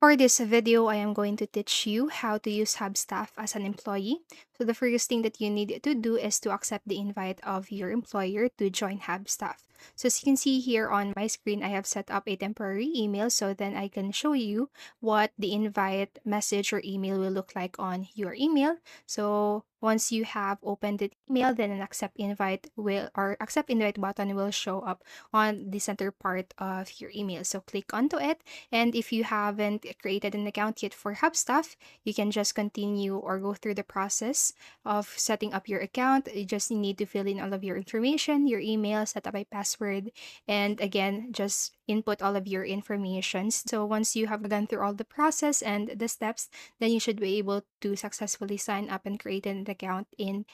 For this video, I am going to teach you how to use Hubstaff as an employee. So the first thing that you need to do is to accept the invite of your employer to join Hubstaff. So as you can see here on my screen, I have set up a temporary email so then I can show you what the invite message or email will look like on your email. So once you have opened the email, then an accept invite will or accept invite button will show up on the center part of your email. So click onto it. And if you haven't created an account yet for Hubstaff, you can just continue or go through the process of setting up your account. You just need to fill in all of your information, your email, set up a password, and again, just input all of your information. So once you have gone through all the process and the steps, then you should be able to successfully sign up and create an account in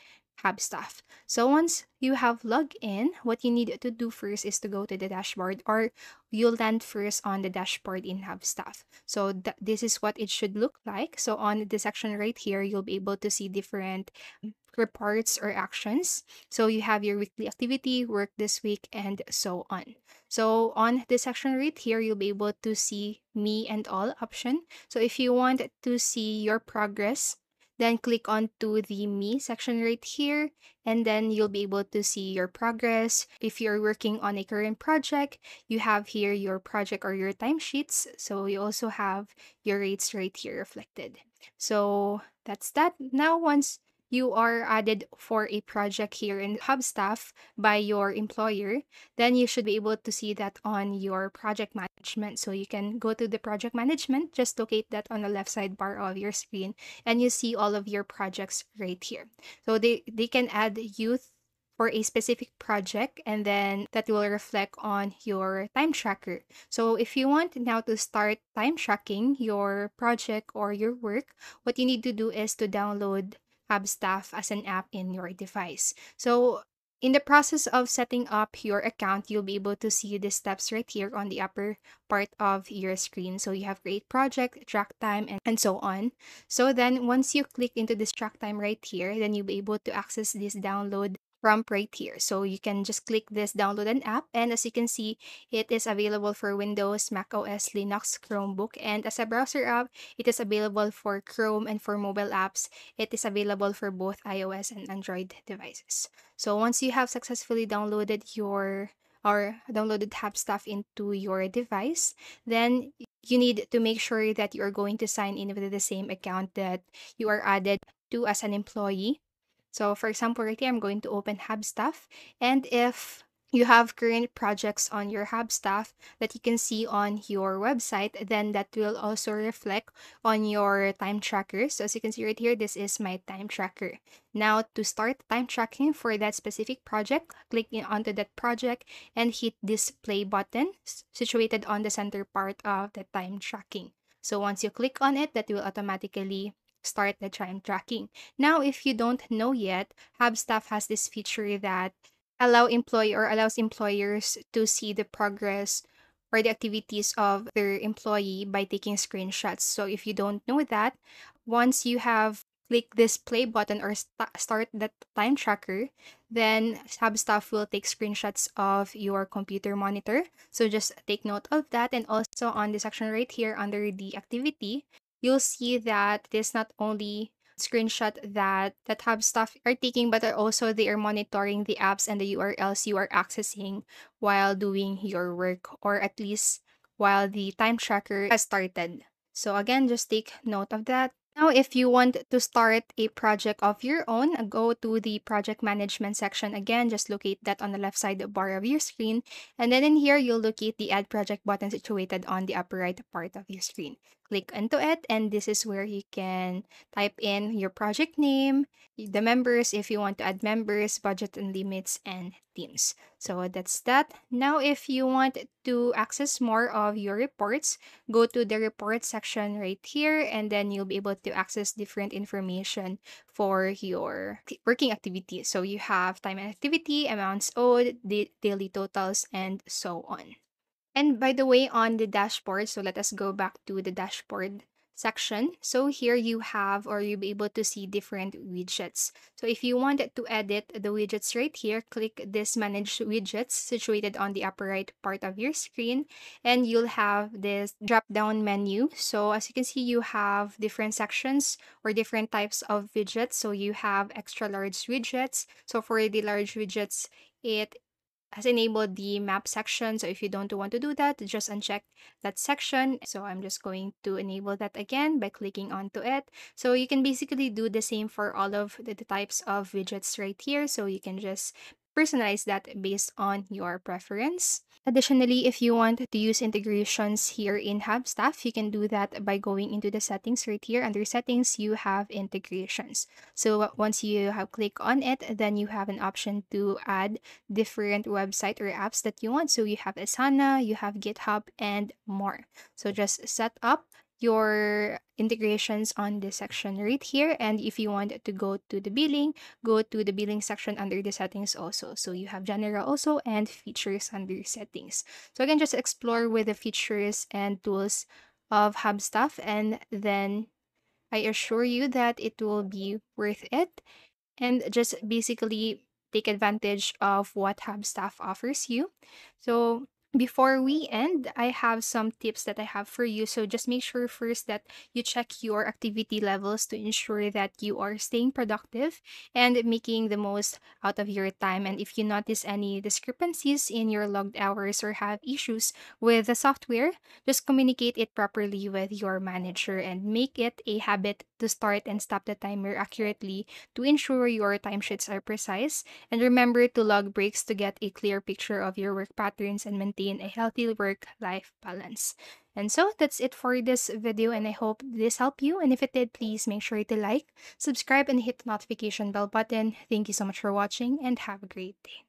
Hubstaff. So once you have logged in, what you need to do first is to go to the dashboard or you'll land first on the dashboard in Hubstaff. So th this is what it should look like. So on the section right here, you'll be able to see different reports or actions. So you have your weekly activity, work this week, and so on. So on this section right here, you'll be able to see me and all option. So if you want to see your progress, then click on to the me section right here and then you'll be able to see your progress. If you're working on a current project you have here your project or your timesheets so you also have your rates right here reflected. So that's that. Now once you are added for a project here in Hubstaff by your employer, then you should be able to see that on your project management. So you can go to the project management, just locate that on the left side bar of your screen, and you see all of your projects right here. So they, they can add youth for a specific project and then that will reflect on your time tracker. So if you want now to start time tracking your project or your work, what you need to do is to download Hubstaff as an app in your device. So in the process of setting up your account, you'll be able to see the steps right here on the upper part of your screen. So you have create project, track time, and, and so on. So then once you click into this track time right here, then you'll be able to access this download prompt right here. So you can just click this download an app and as you can see, it is available for Windows, Mac OS, Linux, Chromebook and as a browser app, it is available for Chrome and for mobile apps, it is available for both iOS and Android devices. So once you have successfully downloaded your or downloaded Hubstaff into your device, then you need to make sure that you are going to sign in with the same account that you are added to as an employee so for example, right here, I'm going to open Hubstaff. And if you have current projects on your Hubstaff that you can see on your website, then that will also reflect on your time tracker. So as you can see right here, this is my time tracker. Now to start time tracking for that specific project, click onto that project and hit this play button situated on the center part of the time tracking. So once you click on it, that will automatically start the time tracking. Now, if you don't know yet, Hubstaff has this feature that allow employee or allows employers to see the progress or the activities of their employee by taking screenshots. So if you don't know that, once you have click this play button or st start that time tracker, then Hubstaff will take screenshots of your computer monitor. So just take note of that. And also on the section right here under the activity, you'll see that it is not only screenshot that that Hubstaff are taking but also they are monitoring the apps and the urls you are accessing while doing your work or at least while the time tracker has started so again just take note of that now, if you want to start a project of your own, go to the project management section. Again, just locate that on the left side bar of your screen. And then in here, you'll locate the add project button situated on the upper right part of your screen. Click into it, and this is where you can type in your project name, the members if you want to add members, budget and limits, and themes. So that's that. Now, if you want to access more of your reports, go to the report section right here, and then you'll be able to access different information for your working activities. So you have time and activity, amounts owed, daily totals, and so on. And by the way, on the dashboard, so let us go back to the dashboard section. So here you have or you'll be able to see different widgets. So if you wanted to edit the widgets right here, click this manage widgets situated on the upper right part of your screen and you'll have this drop down menu. So as you can see, you have different sections or different types of widgets. So you have extra large widgets. So for the large widgets, it has enabled the map section. So if you don't want to do that, just uncheck that section. So I'm just going to enable that again by clicking onto it. So you can basically do the same for all of the, the types of widgets right here. So you can just personalize that based on your preference. Additionally, if you want to use integrations here in Hubstaff, you can do that by going into the settings right here. Under settings, you have integrations. So once you have click on it, then you have an option to add different website or apps that you want. So you have Asana, you have GitHub, and more. So just set up your integrations on this section right here and if you want to go to the billing go to the billing section under the settings also. So you have general also and features under settings. So again just explore with the features and tools of hubstaff and then i assure you that it will be worth it. And just basically take advantage of what hubstaff offers you. So before we end, I have some tips that I have for you. So just make sure first that you check your activity levels to ensure that you are staying productive and making the most out of your time. And if you notice any discrepancies in your logged hours or have issues with the software, just communicate it properly with your manager and make it a habit to start and stop the timer accurately to ensure your timesheets are precise. And remember to log breaks to get a clear picture of your work patterns and maintain maintain a healthy work-life balance. And so that's it for this video and I hope this helped you. And if it did, please make sure to like, subscribe, and hit the notification bell button. Thank you so much for watching and have a great day.